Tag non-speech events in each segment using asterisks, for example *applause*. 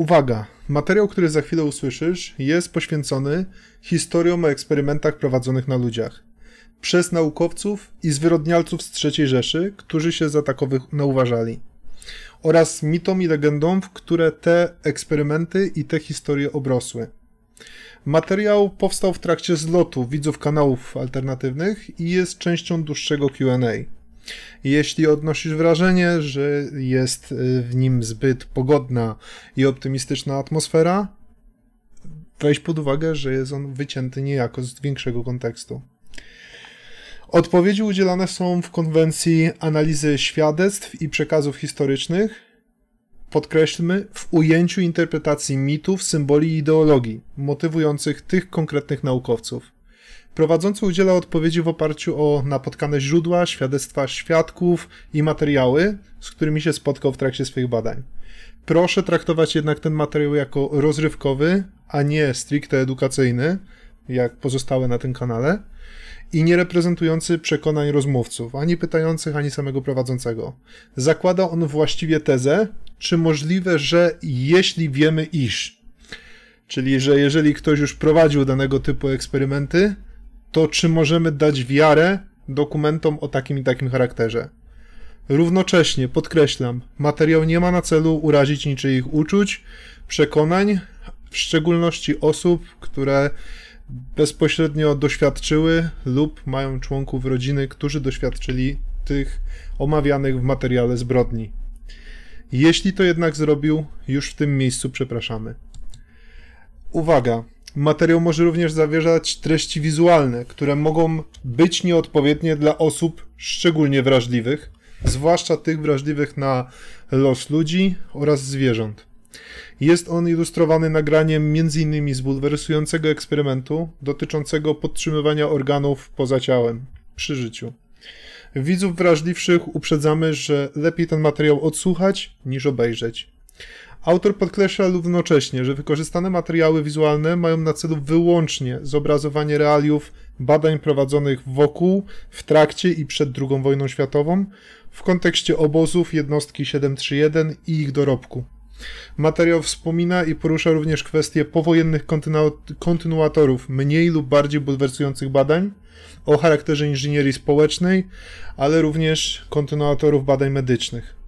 Uwaga! Materiał, który za chwilę usłyszysz, jest poświęcony historiom o eksperymentach prowadzonych na ludziach przez naukowców i zwyrodnialców z III Rzeszy, którzy się za takowych nauważali, oraz mitom i legendom, w które te eksperymenty i te historie obrosły. Materiał powstał w trakcie zlotu widzów kanałów alternatywnych i jest częścią dłuższego QA. Jeśli odnosisz wrażenie, że jest y, w nim zbyt pogodna i optymistyczna atmosfera, weź pod uwagę, że jest on wycięty niejako z większego kontekstu. Odpowiedzi udzielane są w konwencji analizy świadectw i przekazów historycznych, podkreślmy, w ujęciu interpretacji mitów, symboli i ideologii motywujących tych konkretnych naukowców. Prowadzący udziela odpowiedzi w oparciu o napotkane źródła, świadectwa świadków i materiały, z którymi się spotkał w trakcie swoich badań. Proszę traktować jednak ten materiał jako rozrywkowy, a nie stricte edukacyjny, jak pozostałe na tym kanale, i nie reprezentujący przekonań rozmówców, ani pytających, ani samego prowadzącego. Zakłada on właściwie tezę, czy możliwe, że jeśli wiemy iż, czyli że jeżeli ktoś już prowadził danego typu eksperymenty, to czy możemy dać wiarę dokumentom o takim i takim charakterze. Równocześnie, podkreślam, materiał nie ma na celu urazić niczyich uczuć, przekonań, w szczególności osób, które bezpośrednio doświadczyły lub mają członków rodziny, którzy doświadczyli tych omawianych w materiale zbrodni. Jeśli to jednak zrobił, już w tym miejscu przepraszamy. Uwaga! Materiał może również zawierać treści wizualne, które mogą być nieodpowiednie dla osób szczególnie wrażliwych, zwłaszcza tych wrażliwych na los ludzi oraz zwierząt. Jest on ilustrowany nagraniem m.in. z bulwersującego eksperymentu dotyczącego podtrzymywania organów poza ciałem przy życiu. Widzów wrażliwszych uprzedzamy, że lepiej ten materiał odsłuchać niż obejrzeć. Autor podkreśla równocześnie, że wykorzystane materiały wizualne mają na celu wyłącznie zobrazowanie realiów badań prowadzonych wokół, w trakcie i przed II wojną światową w kontekście obozów jednostki 731 i ich dorobku. Materiał wspomina i porusza również kwestie powojennych kontynuatorów mniej lub bardziej bulwersujących badań o charakterze inżynierii społecznej, ale również kontynuatorów badań medycznych.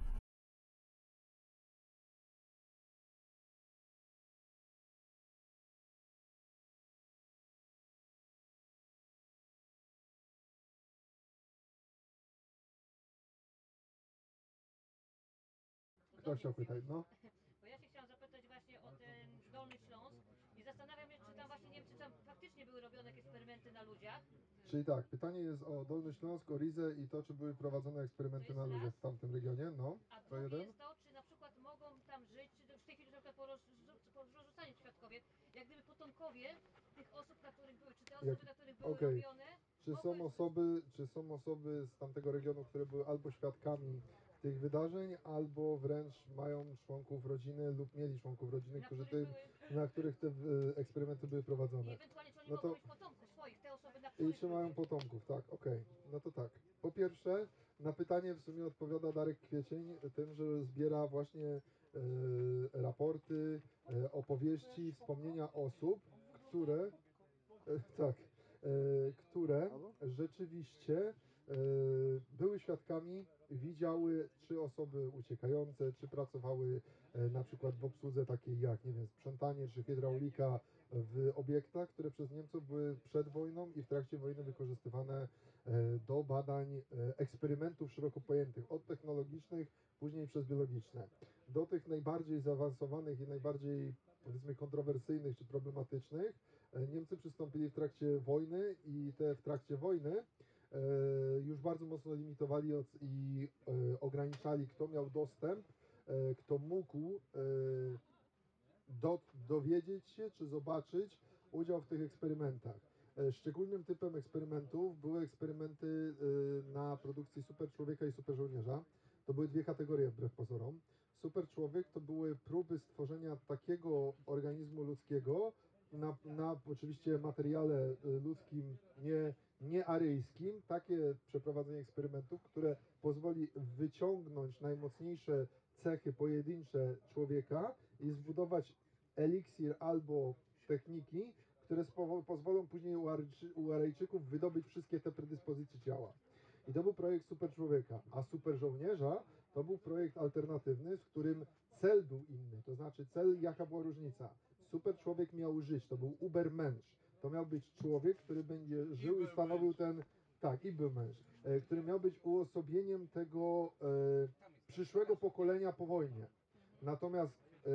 Chciał pytać, no? *laughs* Bo ja się chciałam zapytać właśnie o ten Dolny Śląsk i zastanawiam się, czy tam właśnie, nie wiem, czy tam faktycznie były robione eksperymenty na ludziach. Czyli tak, pytanie jest o Dolny Śląsk, o Rizę i to, czy były prowadzone eksperymenty na ludziach w tamtym regionie, no. A To drugie jeden? jest to, czy na przykład mogą tam żyć, czy w tej chwili trochę po, roz, po rozrzucaniu świadkowie, jak gdyby potomkowie tych osób, na których były, czy te osoby, Jak- na których były okej. robione, Czy są osoby, czy są osoby z tamtego regionu, które były albo świadkami tych wydarzeń, albo wręcz mają członków rodziny lub mieli członków rodziny, na którzy których były, na których te y, eksperymenty były i prowadzone. ewentualnie, czy oni No to- potomków swoich, te osoby, na I czy mają potomków, tak, okej. No to tak. Po pierwsze, na pytanie w sumie odpowiada Darek Kwiecień tym, że zbiera właśnie e, raporty, e, opowieści, wspomnienia osób, które, e, tak, e, które rzeczywiście e, były świadkami, widziały czy osoby uciekające, czy pracowały e, na przykład w obsłudze takiej jak, nie wiem, sprzątanie czy hydraulika w obiektach, które przez Niemców były przed wojną i w trakcie wojny wykorzystywane e, do badań e, eksperymentów szeroko pojętych, od technologicznych, później przez biologiczne. Do tych najbardziej zaawansowanych i najbardziej powiedzmy kontrowersyjnych czy problematycznych Niemcy przystąpili w trakcie wojny i te w trakcie wojny już bardzo mocno limitowali i e, ograniczali, kto miał dostęp, e, kto mógł e, do, dowiedzieć się czy zobaczyć udział w tych eksperymentach. E, Szczególnym typem eksperymentów były eksperymenty e, na produkcji super człowieka i super żołnierza. To były dwie kategorie wbrew pozorom. Super człowiek to były próby stworzenia takiego organizmu ludzkiego na, na oczywiście materiale e, ludzkim nie, nie aryjskim, takie przeprowadzenie eksperymentów, które pozwoli wyciągnąć najmocniejsze cechy pojedyncze człowieka i zbudować eliksir albo techniki, które pozwolą później u, Aryjczyków wydobyć wszystkie te predyspozycje ciała. I to był projekt super człowieka, a super żołnierza to był projekt alternatywny, w którym cel był inny. To znaczy cel, jaka była różnica. Super człowiek miał żyć, to był Ubermensch. To miał być człowiek, który będzie żył i stanowił ten, tak, Ibermensch, e, który miał być uosobieniem tego e, przyszłego pokolenia po wojnie. Natomiast e,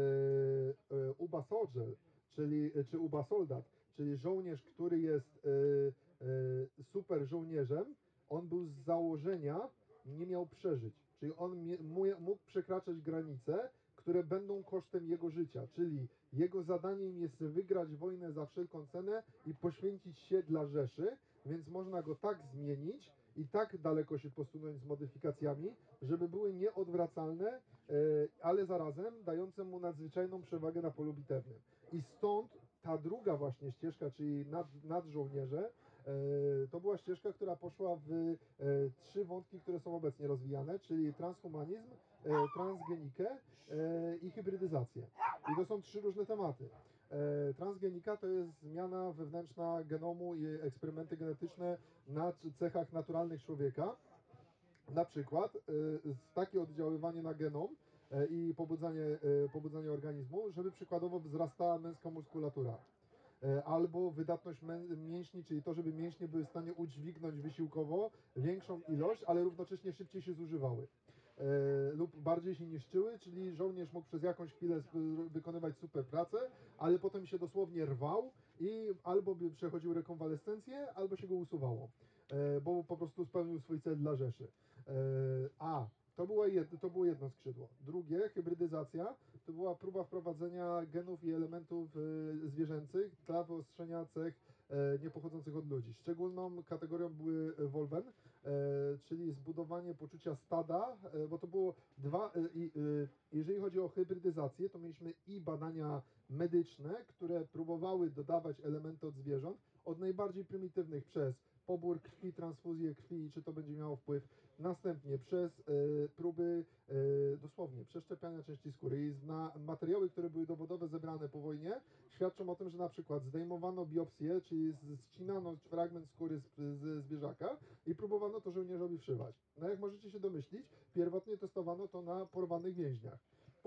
e, Uba Soldier, czyli, czy Uba Soldat, czyli żołnierz, który jest e, e, super żołnierzem, on był z założenia, nie miał przeżyć. Czyli on mógł przekraczać granice, które będą kosztem jego życia. Czyli jego zadaniem jest wygrać wojnę za wszelką cenę i poświęcić się dla Rzeszy, więc można go tak zmienić i tak daleko się posunąć z modyfikacjami, żeby były nieodwracalne, e, ale zarazem dające mu nadzwyczajną przewagę na polu bitewnym. I stąd ta druga właśnie ścieżka, czyli nad, nadżołnierze, e, to była ścieżka, która poszła w e, trzy wątki, które są obecnie rozwijane, czyli transhumanizm, e, transgenikę e, i hybrydyzację. I to są trzy różne tematy. E, Transgenika to jest zmiana wewnętrzna genomu i eksperymenty genetyczne na cechach naturalnych człowieka. Na przykład takie oddziaływanie na genom e, i pobudzanie, e, pobudzanie organizmu, żeby przykładowo wzrastała męska muskulatura. E, Albo wydatność mięśni, czyli to, żeby mięśnie były w stanie udźwignąć wysiłkowo większą ilość, ale równocześnie szybciej się zużywały. E, lub bardziej się niszczyły, czyli żołnierz mógł przez jakąś chwilę wykonywać super pracę, ale potem się dosłownie rwał i albo przechodził rekonwalescencję, albo się go usuwało, e, bo po prostu spełnił swój cel dla Rzeszy. A, to, była jed, to było jedno skrzydło. Drugie, hybrydyzacja, to była próba wprowadzenia genów i elementów e, zwierzęcych dla wyostrzenia cech e, niepochodzących od ludzi. Szczególną kategorią były Wolven, e, czyli zbudowanie poczucia stada, e, bo to było dwa, jeżeli chodzi o hybrydyzację, to mieliśmy i badania medyczne, które próbowały dodawać elementy od zwierząt, od najbardziej prymitywnych przez pobór krwi, transfuzję krwi i czy to będzie miało wpływ. Następnie przez e, próby e, dosłownie przeszczepiania części skóry i na materiały, które były dowodowe zebrane po wojnie, świadczą o tym, że na przykład zdejmowano biopsję, czyli ścinano fragment skóry z, z zwierzaka i próbowano to żołnierzowi wszywać. No jak możecie się domyślić, pierwotnie testowano to na porwanych więźniach.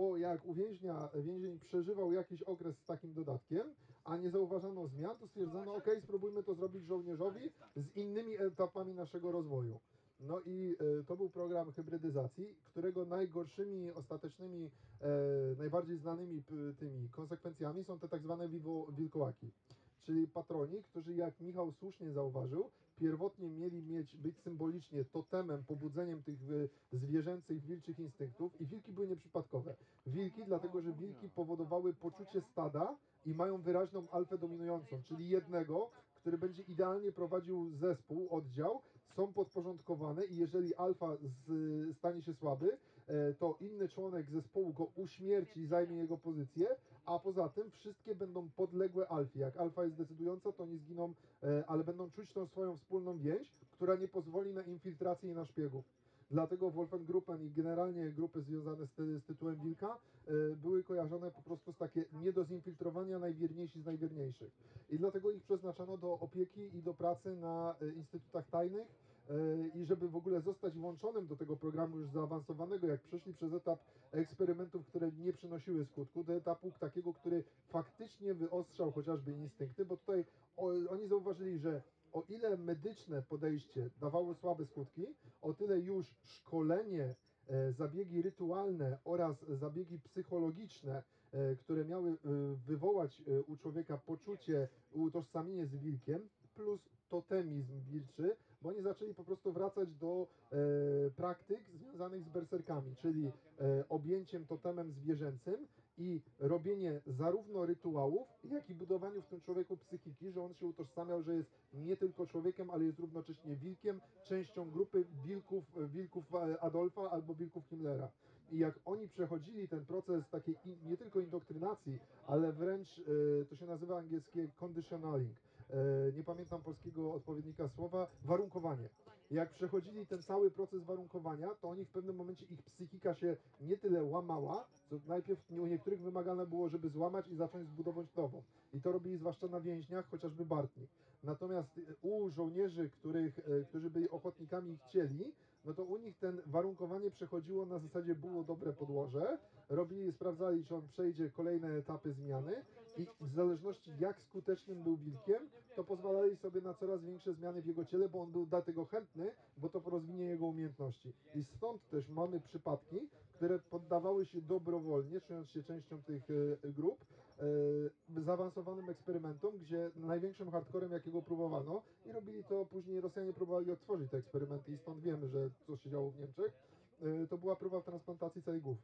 Po jak u więźnia więzień przeżywał jakiś okres z takim dodatkiem, a nie zauważano zmian, to stwierdzono, ok, spróbujmy to zrobić żołnierzowi z innymi etapami naszego rozwoju. No i e, to był program hybrydyzacji, którego najgorszymi, ostatecznymi, e, najbardziej znanymi tymi konsekwencjami są te tak zwane wilkołaki. Czyli patroni, którzy jak Michał słusznie zauważył, pierwotnie mieli mieć, być symbolicznie totemem, pobudzeniem tych y, zwierzęcych, wilczych instynktów i wilki były nieprzypadkowe. Wilki, dlatego że wilki powodowały poczucie stada i mają wyraźną alfę dominującą, czyli jednego, który będzie idealnie prowadził zespół, oddział, są podporządkowane i jeżeli alfa z, stanie się słaby, to inny członek zespołu go uśmierci i zajmie jego pozycję, a poza tym wszystkie będą podległe alfie. Jak alfa jest decydująca, to oni zginą, e, ale będą czuć tą swoją wspólną więź, która nie pozwoli na infiltrację i na szpiegów. Dlatego Wolfengruppen i generalnie grupy związane z, ty, z tytułem Wilka e, były kojarzone po prostu z takie nie do zinfiltrowania najwierniejsi z najwierniejszych. I dlatego ich przeznaczono do opieki i do pracy na e, instytutach tajnych e, i żeby w ogóle zostać włączonym do tego programu już zaawansowanego, jak przeszli przez etap eksperymentów, które nie przynosiły skutku, do etapu takiego, który faktycznie wyostrzał chociażby instynkty, bo tutaj oni zauważyli, że o ile medyczne podejście dawało słabe skutki, o tyle już szkolenie, e, zabiegi rytualne oraz zabiegi psychologiczne, e, które miały e, wywołać e, u człowieka poczucie, utożsamienie z wilkiem, plus totemizm wilczy, bo oni zaczęli po prostu wracać do e, praktyk związanych z berserkami, czyli e, objęciem totemem zwierzęcym i robienie zarówno rytuałów, jak i budowaniu w tym człowieku psychiki, że on się utożsamiał, że jest nie tylko człowiekiem, ale jest równocześnie wilkiem, częścią grupy wilków, wilków e, Adolfa albo wilków Himmlera. I jak oni przechodzili ten proces takiej in, nie tylko indoktrynacji, ale wręcz e, to się nazywa angielskie conditioning. E, nie pamiętam polskiego odpowiednika słowa, warunkowanie. Jak przechodzili ten cały proces warunkowania, to oni w pewnym momencie ich psychika się nie tyle łamała, co najpierw u niektórych wymagane było, żeby złamać i zacząć zbudować nową. I to robili zwłaszcza na więźniach, chociażby Bartnik. Natomiast u żołnierzy, których, y, którzy byli ochotnikami i chcieli, no to u nich ten warunkowanie przechodziło na zasadzie było dobre podłoże, robili, sprawdzali, czy on przejdzie kolejne etapy zmiany i w zależności jak skutecznym był wilkiem, to pozwalali sobie na coraz większe zmiany w jego ciele, bo on był do tego chętny, bo to rozwinie jego umiejętności. I stąd też mamy przypadki, które poddawały się dobrowolnie, czując się częścią tych e, grup, e, zaawansowanym eksperymentom, gdzie największym hardcorem, jakiego próbowano, i robili to później Rosjanie próbowali odtworzyć te eksperymenty i stąd wiemy, że co się działo w Niemczech, e, to była próba transplantacji całej głów.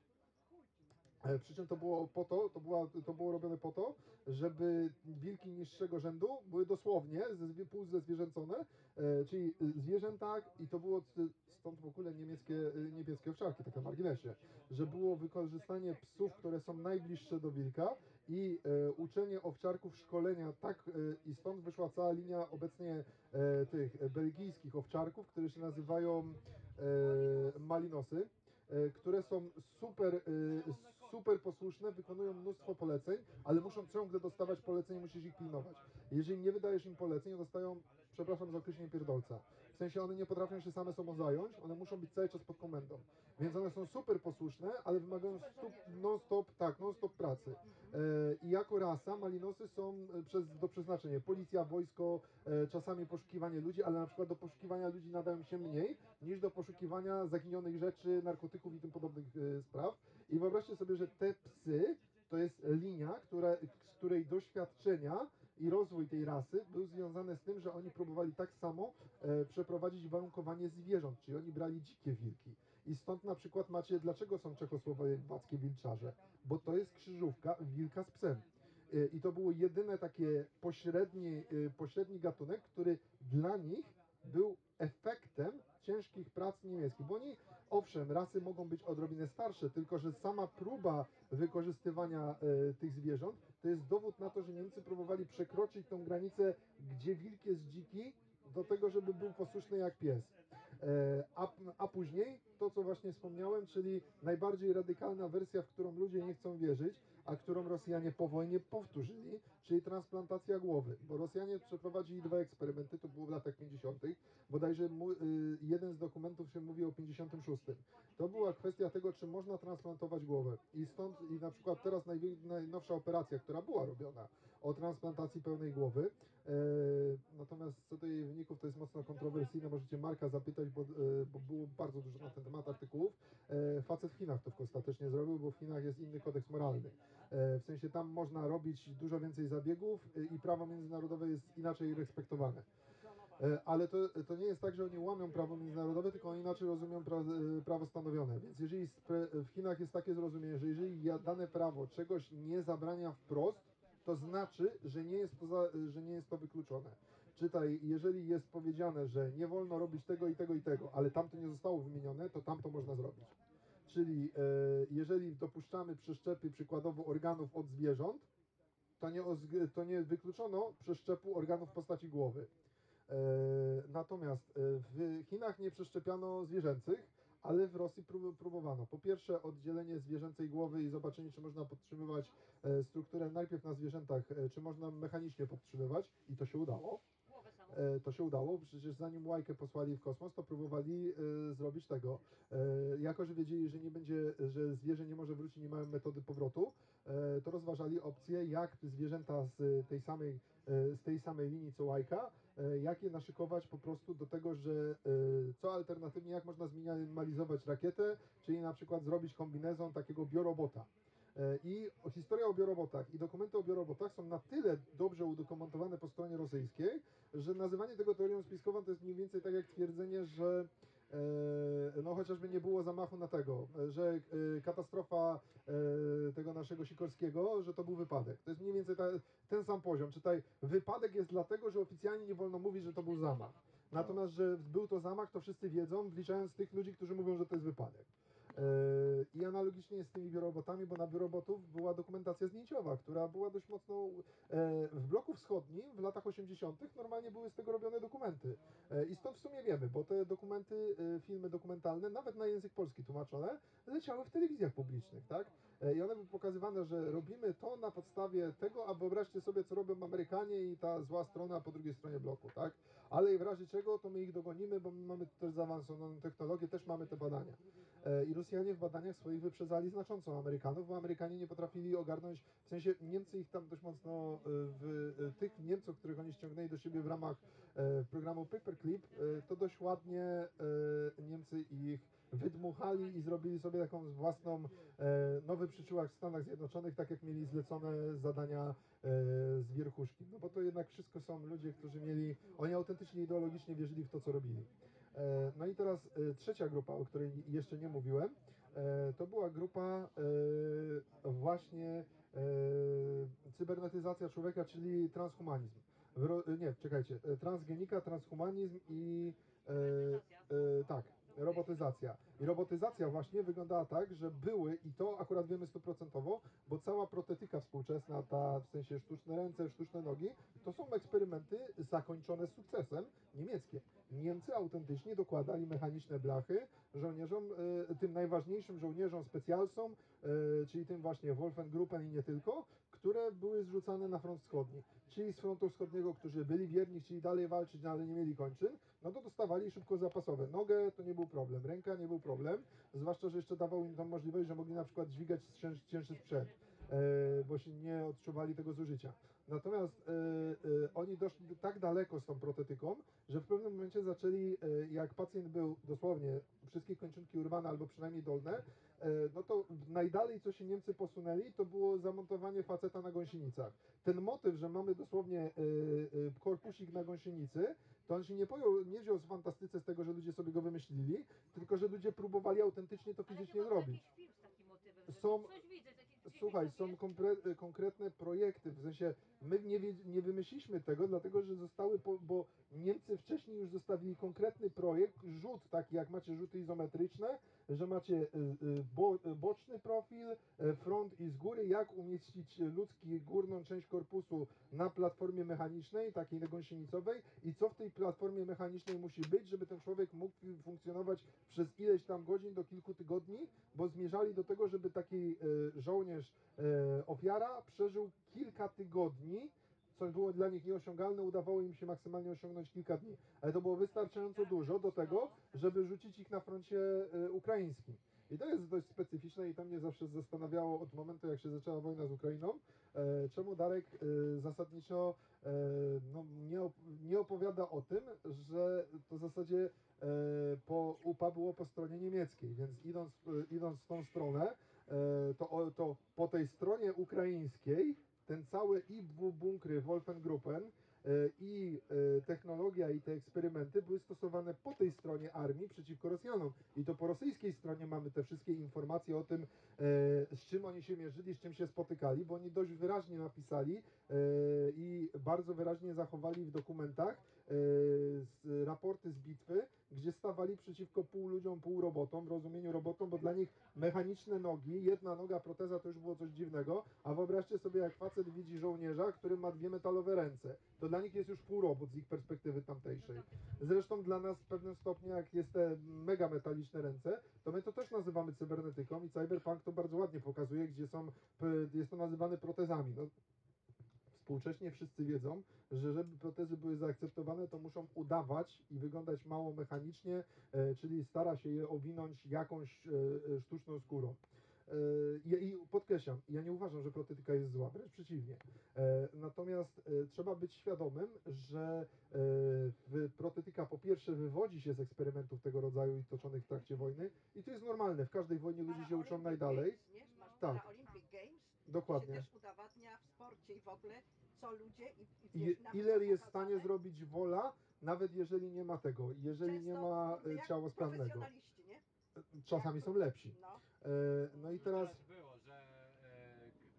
E, Przy czym to było po to, to, była, to było robione po to, żeby wilki niższego rzędu były dosłownie ze, zwie- półzezwierzęcone, e, czyli zwierzęta i to było, stąd w ogóle niemieckie, y, niebieskie owczarki, tak na marginesie, że było wykorzystanie psów, które są najbliższe do wilka i e, uczenie owczarków szkolenia tak e, i stąd wyszła cała linia obecnie e, tych e, belgijskich owczarków, które się nazywają e, malinosy. e, które są super, e, super posłuszne, wykonują mnóstwo poleceń, ale muszą ciągle dostawać poleceń, musisz ich pilnować. Jeżeli nie wydajesz im poleceń, dostają, przepraszam za określenie pierdolca. W sensie one nie potrafią się same sobą zająć, one muszą być cały czas pod komendą. Więc one są super posłuszne, ale wymagają non-stop, tak, non-stop pracy. E, I jako rasa malinosy są e, przez, do przeznaczenia policja, wojsko, e, czasami poszukiwanie ludzi, ale na przykład do poszukiwania ludzi nadają się mniej niż do poszukiwania zaginionych rzeczy, narkotyków i tym podobnych spraw. I wyobraźcie sobie, że te psy to jest linia, która, z której doświadczenia i rozwój tej rasy był związany z tym, że oni próbowali tak samo e, przeprowadzić warunkowanie zwierząt, czyli oni brali dzikie wilki. I stąd na przykład macie, dlaczego są czechosłowackie wilczarze? Bo to jest krzyżówka wilka z psem. E, I to było jedyne takie pośredni, e, pośredni gatunek, który dla nich był efektem ciężkich prac niemieckich. Bo oni, owszem, rasy mogą być odrobinę starsze, tylko że sama próba wykorzystywania e, tych zwierząt to jest dowód na to, że Niemcy próbowali przekroczyć tą granicę, gdzie wilk jest dziki, do tego, żeby był posłuszny jak pies. E, a, a później to, co właśnie wspomniałem, czyli najbardziej radykalna wersja, w którą ludzie nie chcą wierzyć, a którą Rosjanie po wojnie powtórzyli, czyli transplantacja głowy. Bo Rosjanie przeprowadzili dwa eksperymenty, to było w latach 50. Bodajże mu, y, jeden z dokumentów się mówi o 56. To była kwestia tego, czy można transplantować głowę. I stąd i na przykład teraz najnowsza operacja, która była robiona o transplantacji pełnej głowy. E, natomiast co do jej wyników, to jest mocno kontrowersyjne. Możecie Marka zapytać, bo, e, bo było bardzo dużo na ten temat artykułów. E, facet w Chinach to ostatecznie zrobił, bo w Chinach jest inny kodeks moralny. W sensie tam można robić dużo więcej zabiegów i prawo międzynarodowe jest inaczej respektowane. Ale to, to nie jest tak, że oni łamią prawo międzynarodowe, tylko oni inaczej rozumią pra, prawo stanowione. Więc jeżeli w Chinach jest takie zrozumienie, że jeżeli dane prawo czegoś nie zabrania wprost, to znaczy, że nie jest to, za, że nie jest to wykluczone. Czytaj, jeżeli jest powiedziane, że nie wolno robić tego i tego i tego, ale tamto nie zostało wymienione, to tamto można zrobić. Czyli e, jeżeli dopuszczamy przeszczepy przykładowo organów od zwierząt, to nie, to nie wykluczono przeszczepu organów w postaci głowy. E, Natomiast e, w Chinach nie przeszczepiano zwierzęcych, ale w Rosji prób- próbowano. Po pierwsze oddzielenie zwierzęcej głowy i zobaczenie, czy można podtrzymywać e, strukturę najpierw na zwierzętach, e, czy można mechanicznie podtrzymywać i to się udało. E, to się udało, przecież zanim Łajkę posłali w kosmos, to próbowali e, zrobić tego. E, jako, że wiedzieli, że nie będzie, że zwierzę nie może wrócić, nie mają metody powrotu, e, to rozważali opcję, jak zwierzęta z tej samej, z tej samej linii co Łajka, jak je naszykować po prostu do tego, że e, co alternatywnie, jak można zminimalizować rakietę, czyli na przykład zrobić kombinezon takiego biorobota. E, I historia o biorobotach i dokumenty o biorobotach są na tyle dobrze udokumentowane po stronie rosyjskiej, że nazywanie tego teorią spiskową to jest mniej więcej tak jak twierdzenie, że e, no chociażby nie było zamachu na tego, e, że e, katastrofa e, tego naszego Sikorskiego, że to był wypadek. To jest mniej więcej ta, ten sam poziom. Czytaj, wypadek jest dlatego, że oficjalnie nie wolno mówić, że to był zamach. Natomiast, że był to zamach, to wszyscy wiedzą, wliczając tych ludzi, którzy mówią, że to jest wypadek. Analogicznie jest z tymi biurobotami, bo na biurobotów była dokumentacja zdjęciowa, która była dość mocno e, w bloku wschodnim w latach 80. normalnie były z tego robione dokumenty. E, I stąd w sumie wiemy, bo te dokumenty, e, filmy dokumentalne, nawet na język polski tłumaczone, leciały w telewizjach publicznych, tak? E, I one były pokazywane, że robimy to na podstawie tego, a wyobraźcie sobie, co robią Amerykanie i ta zła strona po drugiej stronie bloku, tak? Ale w razie czego, to my ich dogonimy, bo my mamy też zaawansowaną technologię, też mamy te badania. E, I Rosjanie w badaniach swoich wyprzedzali znacząco Amerykanów, bo Amerykanie nie potrafili ogarnąć, w sensie Niemcy ich tam dość mocno, e, w, tych Niemców, których oni ściągnęli do siebie w ramach programu Paperclip, to dość ładnie Niemcy ich wydmuchali i zrobili sobie taką własną e, nowy przyczółek w Stanach Zjednoczonych, tak jak mieli zlecone zadania e, z wierchuszki. No bo to jednak wszystko są ludzie, którzy mieli, oni autentycznie ideologicznie wierzyli w to, co robili. E, No i teraz trzecia grupa, o której jeszcze nie mówiłem, to była grupa właśnie cybernetyzacja człowieka, czyli transhumanizm. Nie, czekajcie, transgenika, transhumanizm i e, e, tak, robotyzacja. I robotyzacja właśnie wyglądała tak, że były, i to akurat wiemy stuprocentowo, bo cała protetyka współczesna, ta w sensie sztuczne ręce, sztuczne nogi, to są eksperymenty zakończone sukcesem niemieckie. Niemcy autentycznie dokładali mechaniczne blachy żołnierzom, e, tym najważniejszym żołnierzom specjalsom, e, czyli tym właśnie Wolfengruppen i nie tylko, które były zrzucane na front wschodni. Ci z frontu wschodniego, którzy byli wierni, chcieli dalej walczyć, no ale nie mieli kończyn, no to dostawali szybko zapasowe. Nogę to nie był problem, ręka nie był problem, zwłaszcza, że jeszcze dawał im tą możliwość, że mogli na przykład dźwigać cięż- cięższy sprzęt, bo się nie odczuwali tego zużycia. Natomiast e, e, oni doszli tak daleko z tą protetyką, że w pewnym momencie zaczęli, e, jak pacjent był dosłownie wszystkie kończynki urwane albo przynajmniej dolne, e, no to najdalej, co się Niemcy posunęli, to było zamontowanie faceta na gąsienicach. Ten motyw, że mamy dosłownie e, e, korpusik na gąsienicy, to on się nie pojął, nie wziął z fantastyce z tego, że ludzie sobie go wymyślili, tylko że ludzie próbowali autentycznie to fizycznie zrobić. jakiś film z takim motywem. że Są- Coś widzę, taki, taki Słuchaj, są kompre- konkretne projekty, w sensie my nie, nie wymyśliliśmy tego, dlatego że zostały, po, bo Niemcy wcześniej już zostawili konkretny projekt, rzut taki jak macie rzuty izometryczne, że macie y, y, bo, boczny profil, front i z góry, jak umieścić ludzki górną część korpusu na platformie mechanicznej, takiej gąsienicowej i co w tej platformie mechanicznej musi być, żeby ten człowiek mógł funkcjonować przez ileś tam godzin do kilku tygodni, bo zmierzali do tego, żeby taki e, żołnierz, e, ofiara przeżył kilka tygodni, co było dla nich nieosiągalne, udawało im się maksymalnie osiągnąć kilka dni. Ale to było wystarczająco dużo do tego, żeby rzucić ich na froncie e, ukraińskim. I to jest dość specyficzne i to mnie zawsze zastanawiało od momentu, jak się zaczęła wojna z Ukrainą, e, czemu Darek e, zasadniczo e, no, nie, op- nie opowiada o tym, że to w zasadzie po, UPA było po stronie niemieckiej, więc idąc, idąc w tą stronę, to, to po tej stronie ukraińskiej ten cały i bu- bunkry Wolfengruppen i e, technologia i te eksperymenty były stosowane po tej stronie armii przeciwko Rosjanom. I to po rosyjskiej stronie mamy te wszystkie informacje o tym, e, z czym oni się mierzyli, z czym się spotykali, bo oni dość wyraźnie napisali e, i bardzo wyraźnie zachowali w dokumentach e, raporty z bitwy, gdzie stawali przeciwko pół ludziom, pół robotom, w rozumieniu robotom, bo dla nich mechaniczne nogi, jedna noga, proteza to już było coś dziwnego, a wyobraźcie sobie, jak facet widzi żołnierza, który ma dwie metalowe ręce. To dla nich jest już pół robot z ich perspektywy tamtejszej. Zresztą dla nas w pewnym stopniu, jak jest te mega metaliczne ręce, to my to też nazywamy cybernetyką i cyberpunk to bardzo ładnie pokazuje, gdzie są, jest to nazywane protezami. No, Współcześnie wszyscy wiedzą, że żeby protezy były zaakceptowane, to muszą udawać i wyglądać mało mechanicznie, e, czyli stara się je owinąć jakąś e, e, sztuczną skórą. E, I, podkreślam, ja nie uważam, że protetyka jest zła, wręcz przeciwnie. E, Natomiast e, trzeba być świadomym, że protetyka po pierwsze wywodzi się z eksperymentów tego rodzaju i toczonych w trakcie wojny i to jest normalne, w każdej wojnie ludzie się uczą najdalej. Games, nie? Masz Tak. Paralympic Games, Dokładnie. się też udowadnia w sporcie i w ogóle, co ludzie i, i I, ile jest w stanie zrobić wola, nawet jeżeli nie ma tego, jeżeli nie często, ma kurde, e, jak ciała sprawnego. Nie? Czasami są lepsi. No. E, No i Teraz teraz było, że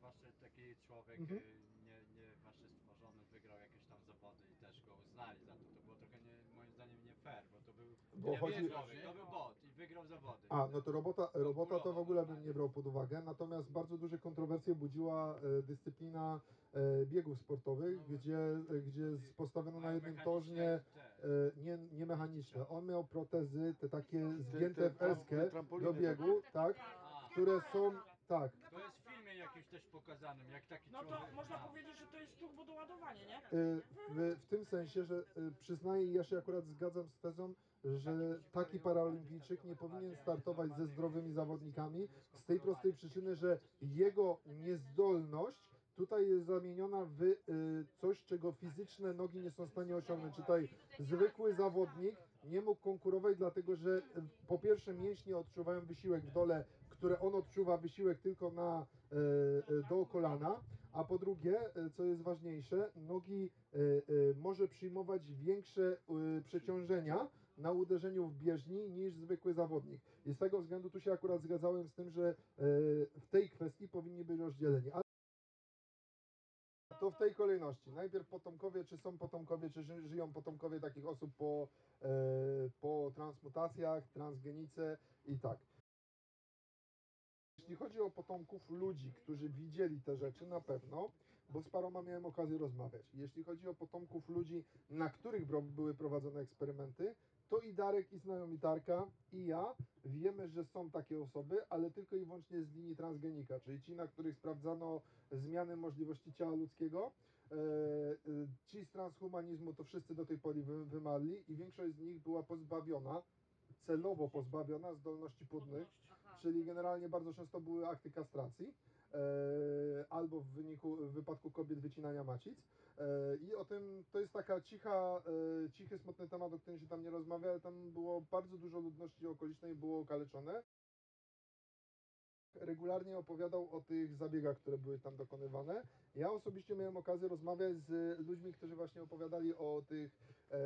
właśnie taki człowiek Mhm. e, nie, nie właśnie stworzony wygrał jakieś tam zawody i też go uznali za to. To było trochę nie, moim zdaniem nie fair, bo to był Bo nie chodzi- człowiek, to był bot wygrał zawody. A, no to robota, robota to w ogóle bym nie brał pod uwagę, natomiast bardzo duże kontrowersje budziła e, dyscyplina e, biegów sportowych, gdzie, e, gdzie z- postawiono na jednym tożnie e, nie, nie mechaniczne. On miał protezy, te takie zgięte w eskę do biegu, tak, A, które są, tak, jakimś też pokazanym, jak taki No to człowiek... można powiedzieć, że to jest turbo doładowanie, nie? Y, w, w tym sensie, że y, przyznaję, i ja się akurat zgadzam z tezą, że taki paraolimpijczyk nie powinien startować ze zdrowymi zawodnikami z tej prostej przyczyny, że jego niezdolność tutaj jest zamieniona w y, coś, czego fizyczne nogi nie są w stanie osiągnąć. Tutaj zwykły zawodnik nie mógł konkurować, dlatego że y, po pierwsze mięśnie odczuwają wysiłek w dole, które on odczuwa wysiłek tylko na do kolana, a po drugie, y, co jest ważniejsze, nogi może przyjmować większe przeciążenia na uderzeniu w bieżni niż zwykły zawodnik. I z tego względu tu się akurat zgadzałem z tym, że w tej kwestii powinni być rozdzieleni. To w tej kolejności. Najpierw potomkowie, czy są potomkowie, czy ży, żyją potomkowie takich osób po, e, po transmutacjach, transgenice i tak. Jeśli chodzi o potomków ludzi, którzy widzieli te rzeczy, na pewno, bo z paroma miałem okazję rozmawiać. Jeśli chodzi o potomków ludzi, na których były prowadzone eksperymenty, to i Darek, i znajomi Darka, i ja wiemy, że są takie osoby, ale tylko i wyłącznie z linii transgenika, czyli ci, na których sprawdzano zmiany możliwości ciała ludzkiego. E, e, ci z transhumanizmu to wszyscy do tej pory wy, wymarli i większość z nich była pozbawiona, celowo pozbawiona zdolności płodnych. Czyli generalnie bardzo często były akty kastracji. E, albo w wyniku w wypadku kobiet wycinania macic. E, I o tym to jest taka cicha, e, cichy, smutny temat, o którym się tam nie rozmawia, ale tam było bardzo dużo ludności okolicznej było okaleczone. Regularnie opowiadał o tych zabiegach, które były tam dokonywane. Ja osobiście miałem okazję rozmawiać z ludźmi, którzy właśnie opowiadali o tych e,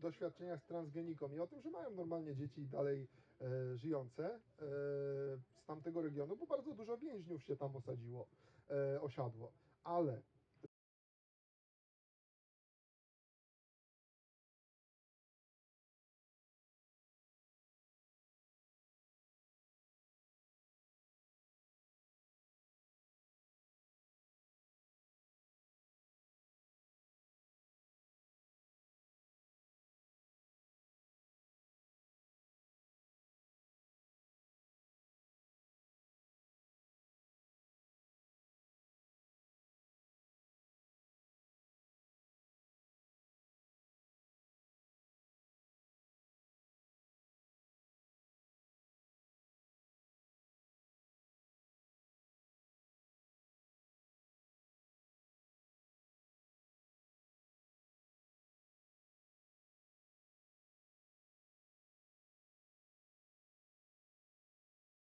doświadczeniach z transgeniką i o tym, że mają normalnie dzieci dalej e, żyjące e, z tamtego regionu, bo bardzo dużo więźniów się tam osadziło, e, osiadło. Ale